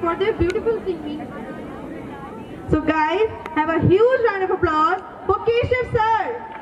for their beautiful singing. So guys, have a huge round of applause for Keshav sir.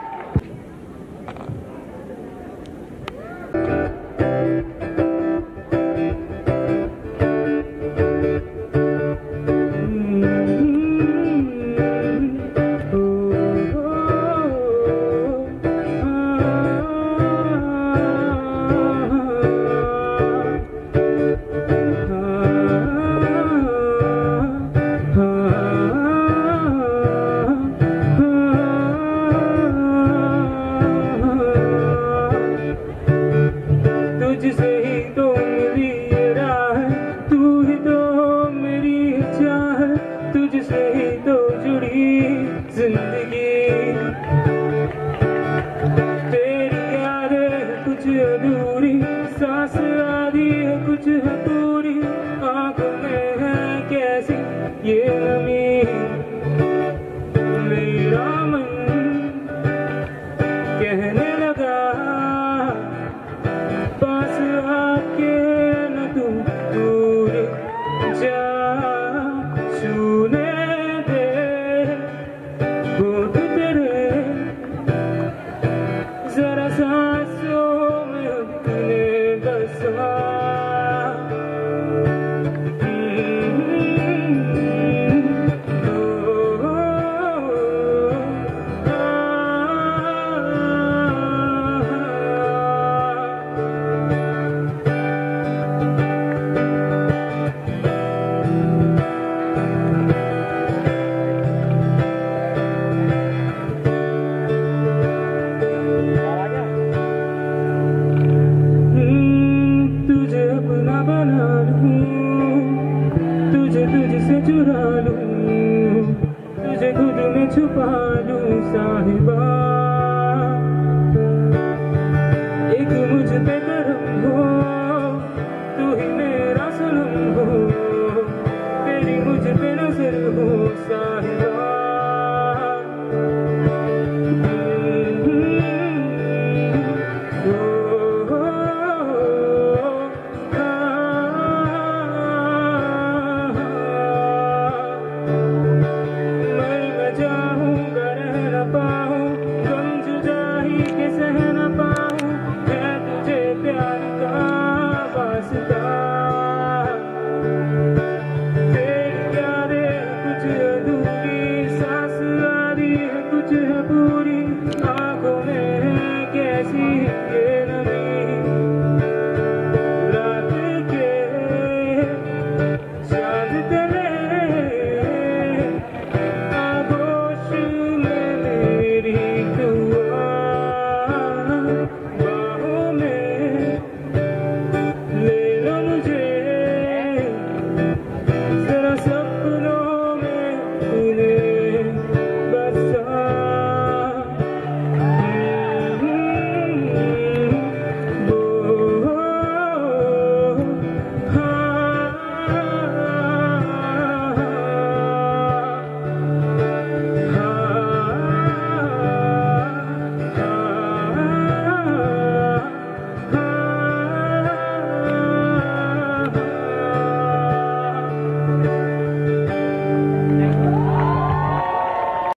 तेरी यार कुछ अधूरी सास आ रही कुछ है तो तुझे खुद में छुपा लू साहिबा। एक मुझ पे करम हो तू ही मेरा सुलम हो तेरी मुझ पे नज़र हो साहिबा। Jesus.